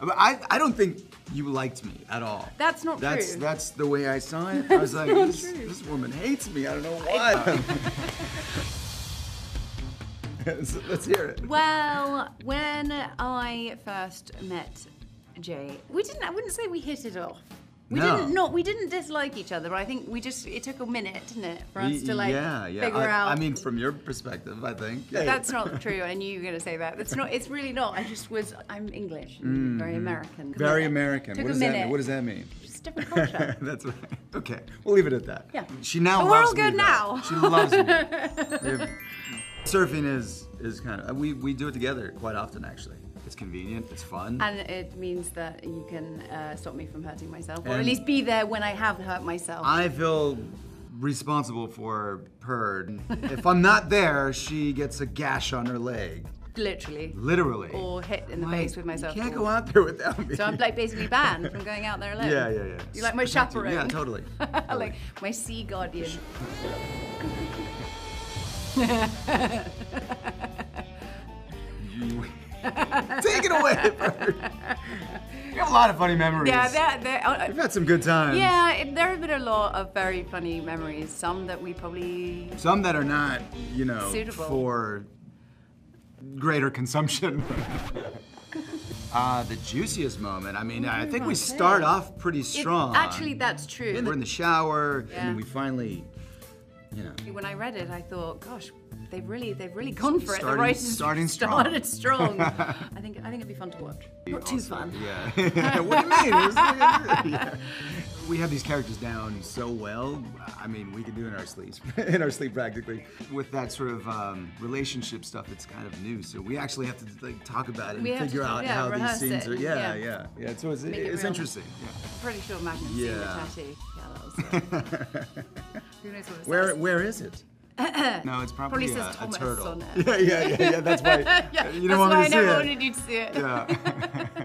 But I, I don't think you liked me at all. That's not that's, true. That's the way I saw it. I was like, this, this woman hates me. I don't know why. So Let's hear it. Well, when I first met Jay, we didn't. I wouldn't say we hit it off. We No. didn't. Not. We didn't dislike each other. But I think we just. It took a minute, didn't it, for us to like yeah, yeah. figure I, out. I mean, from your perspective, I think. Yeah, That's not true. I knew you were going to say that. That's not. It's really not. I just was. I'm English. and Very American. Mm-hmm. Very American. Took what a does that minute. mean? What does that mean? It's a different culture. That's right. Okay, we'll leave it at that. Yeah. She now But we're all good now. She loves me. Have- surfing is is kind of we we do it together quite often actually. It's convenient. It's fun. And it means that you can uh, stop me from hurting myself, or at least be there when I have hurt myself. I feel responsible for her. if I'm not there, she gets a gash on her leg, Literally. literally. Or hit in the Like, face with myself. You can't go out there without me. So I'm like basically banned from going out there alone. yeah, yeah, yeah. You're like my chaperone. Yeah, totally. like my sea guardian. You- Take it away, Purd. You have a lot of funny memories. Yeah, that, that, We've had some good times. yeah. There have been a lot of very funny memories. Some that we probably Some that are not, you know, Suitable. for greater consumption. uh, the juiciest moment. I mean, I think we start off pretty It- strong. actually, that's true. we're in the shower, Yeah. and we finally, you know. when I read it, I thought, gosh, they've really, they've really gone for it. Starting- the writers starting strong. started strong. I think, I think it'd be fun to watch. Not too fun. Yeah. what do you mean? Like- yeah. We have these characters down so well. I mean, we could do it in our sleeps, in our sleep practically. With that sort of um, relationship stuff, it's kind of new. So we actually have to like talk about it We and figure to, out yeah, how these scenes it, are. Yeah, yeah. yeah, yeah. So it's, Make it it's interesting. Yeah. Pretty sure Magnum's seen the Yeah. tattoo. Yeah, that was. Who knows what it Where says? where is it? no, it's probably, Probably a, says a Thomas turtle. on it. Yeah, yeah, yeah, yeah. That's why yeah, you that's don't want why me I to see never it. wanted you to see it. Yeah.